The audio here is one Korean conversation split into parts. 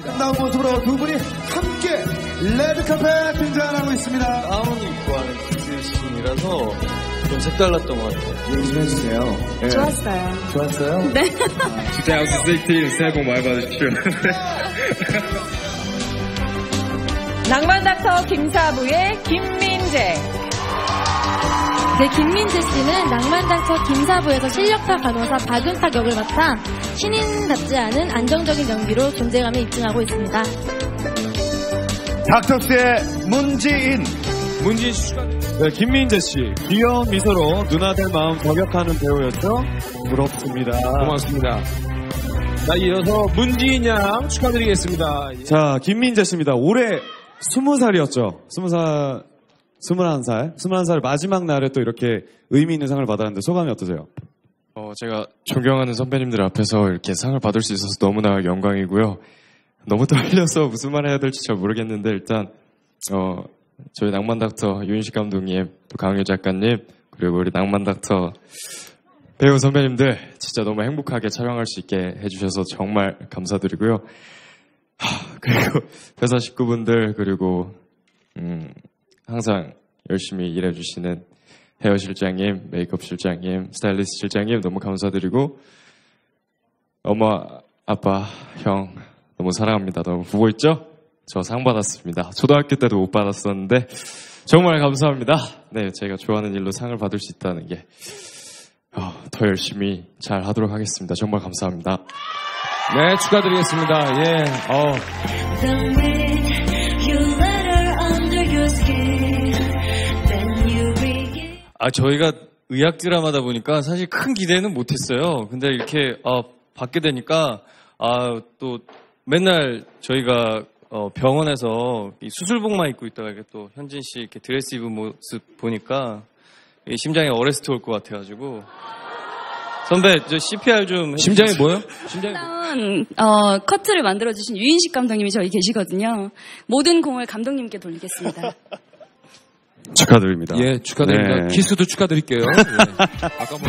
아름다운 모습으로 두 분이 함께 레드카페 등장하고 있습니다. 가운 입고 하는 기스신이라서 좀 색달랐던 것 같아요. 얘기 좀 해주세요. 네. 좋았어요. 좋았어요? 네. 진짜 하우스 세이티 새해 복 많이 받으십시오. 낭만 닥터 김사부의 김민재. 네, 김민재 씨는 낭만닥터 김사부에서 실력파 간호사 박은탁 역을 맡아 신인답지 않은 안정적인 연기로 존재감을 입증하고 있습니다. 닥터스의 문지인. 문진 씨 추가. 네, 김민재 씨. 귀여운 미소로 누나들 마음 저격하는 배우였죠? 부럽습니다. 고맙습니다. 자, 이어서 문지인 양 축하드리겠습니다. 자, 김민재 씨입니다. 올해 20살이었죠? 20살, 21살? 21살 마지막 날에 또 이렇게 의미 있는 상을 받았는데 소감이 어떠세요? 어, 제가 존경하는 선배님들 앞에서 이렇게 상을 받을 수 있어서 너무나 영광이고요. 너무 떨려서 무슨 말 해야 될지 잘 모르겠는데 일단 어, 저희 낭만 닥터 윤식 감독님, 또 강유 작가님, 그리고 우리 낭만 닥터 배우 선배님들 진짜 너무 행복하게 촬영할 수 있게 해주셔서 정말 감사드리고요. 하, 그리고 회사 식구분들 그리고 음, 항상 열심히 일해주시는 헤어 실장님, 메이크업 실장님, 스타일리스트 실장님 너무 감사드리고 엄마, 아빠, 형 너무 사랑합니다. 너무 보고 있죠? 저 상 받았습니다. 초등학교 때도 못 받았었는데 정말 감사합니다. 네, 제가 좋아하는 일로 상을 받을 수 있다는 게 더 열심히 잘 하도록 하겠습니다. 정말 감사합니다. 네, 축하드리겠습니다. 예, 어, 아, 저희가 의학 드라마다 보니까 사실 큰 기대는 못했어요. 근데 이렇게 아, 받게 되니까 아, 또 맨날 저희가 어, 병원에서 이 수술복만 입고 있다가 이렇게 또 현진 씨 이렇게 드레스 입은 모습 보니까 이 심장에 어레스트 올 것 같아가지고 선배 저 CPR 좀 심장이 뭐요? 심장이 일단 어, 커트를 만들어 주신 유인식 감독님이 저희 계시거든요. 모든 공을 감독님께 돌리겠습니다. 축하드립니다. 예, 축하드립니다. 네. 키스도 축하드릴게요. 예. 아까 뭐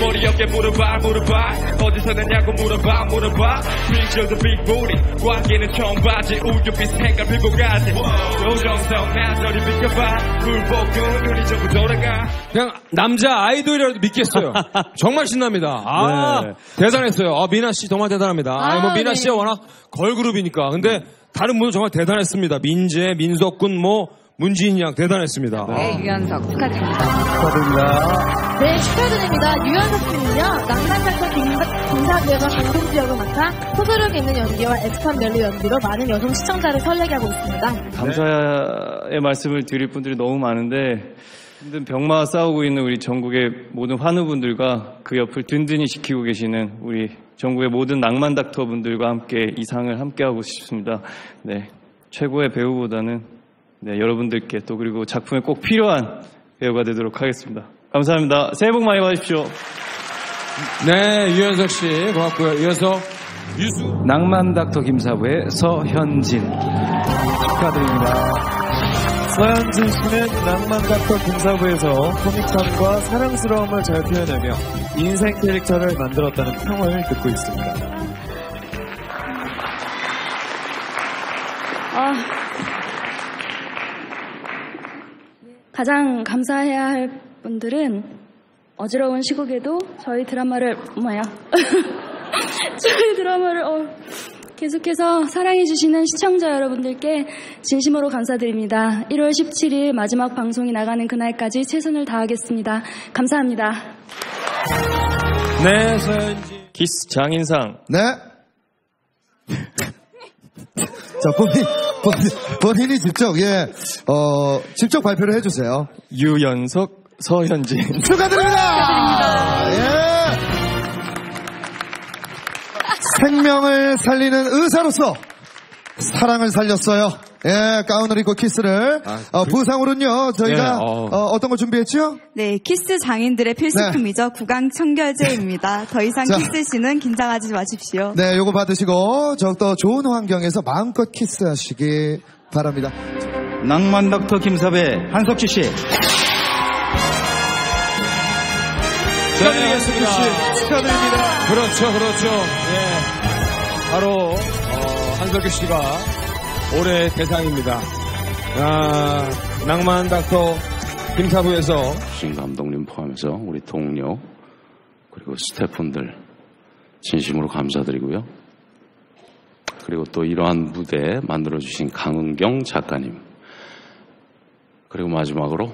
머리 어깨 물어봐 물어봐 어디서 났냐고 물어봐 물어봐 빅저도 빅보리 꽉끼는 청바지 우유빛 색깔 피고 가지 조정석 나 저리 비켜봐 굴복은 눈이 전부 돌아가 그냥 남자 아이돌이라도 믿겠어요. 정말 신납니다. 아, 네. 대단했어요. 아, 미나 씨 정말 대단합니다. 아, 뭐 아, 미나 네. 씨가 워낙 걸그룹이니까. 근데 다른 분은 정말 대단했습니다. 민재, 민석군, 뭐 문지인 양 대단했습니다. 네, 유연석 축하드립니다. 축하드립니다. 네, 축하드립니다. 유연석 씨는요, 낭만닥터 김사부에서 강동주 역을 맡아 소소력 있는 연기와 애착한 멜로 연기로 많은 여성 시청자를 설레게 하고 있습니다. 감사의 말씀을 드릴 분들이 너무 많은데 힘든 병마와 싸우고 있는 우리 전국의 모든 환우분들과 그 옆을 든든히 지키고 계시는 우리 전국의 모든 낭만 닥터 분들과 함께 이 상을 함께 하고 싶습니다. 네, 최고의 배우보다는 네, 여러분들께 또 그리고 작품에 꼭 필요한 배우가 되도록 하겠습니다. 감사합니다. 새해 복 많이 받으십시오. 네, 유현석 씨 고맙고요. 이어서 유수. 낭만 닥터 김사부의 서현진 축하드립니다. 서현진 씨는 낭만 닥터 김사부에서 코믹함과 사랑스러움을 잘 표현하며 인생 캐릭터를 만들었다는 평을 듣고 있습니다. 아, 가장 감사해야 할 분들은 어지러운 시국에도 저희 드라마를 뭐야 저희 드라마를 어, 계속해서 사랑해주시는 시청자 여러분들께 진심으로 감사드립니다. 1월 17일 마지막 방송이 나가는 그날까지 최선을 다하겠습니다. 감사합니다. 네, 서현진. 키스 장인상 네. 자, 본인, 본인, 본인이 직접, 예, 어, 직접 발표를 해주세요. 유연석 서현진 축하드립니다! 예. 생명을 살리는 의사로서 사랑을 살렸어요. 예, 가운을 입고 키스를. 어, 부상으로는요, 저희가, 예, 어. 어떤 거 준비했죠? 네, 키스 장인들의 필수품이죠. 구강 청결제입니다. 더 이상 자. 키스신은 긴장하지 마십시오. 네, 요거 받으시고, 더욱더 좋은 환경에서 마음껏 키스하시기 바랍니다. 낭만 닥터 김사부의 한석주 씨 축하드리겠습니다. 축하드립니다. 그렇죠, 그렇죠. 예. 바로, 어, 한석규 씨가 올해 대상입니다. 아, 낭만 닥터 김사부에서 신 감독님 포함해서 우리 동료 그리고 스태프분들 진심으로 감사드리고요. 그리고 또 이러한 무대 만들어주신 강은경 작가님 그리고 마지막으로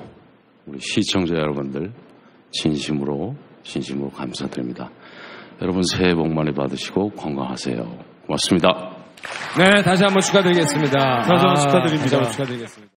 우리 시청자 여러분들 진심으로 진심으로 감사드립니다. 여러분 새해 복 많이 받으시고 건강하세요. 고맙습니다. 네, 다시 한번 축하드리겠습니다. 다시 한번 아, 축하드립니다. 다시 한번 축하드리겠습니다.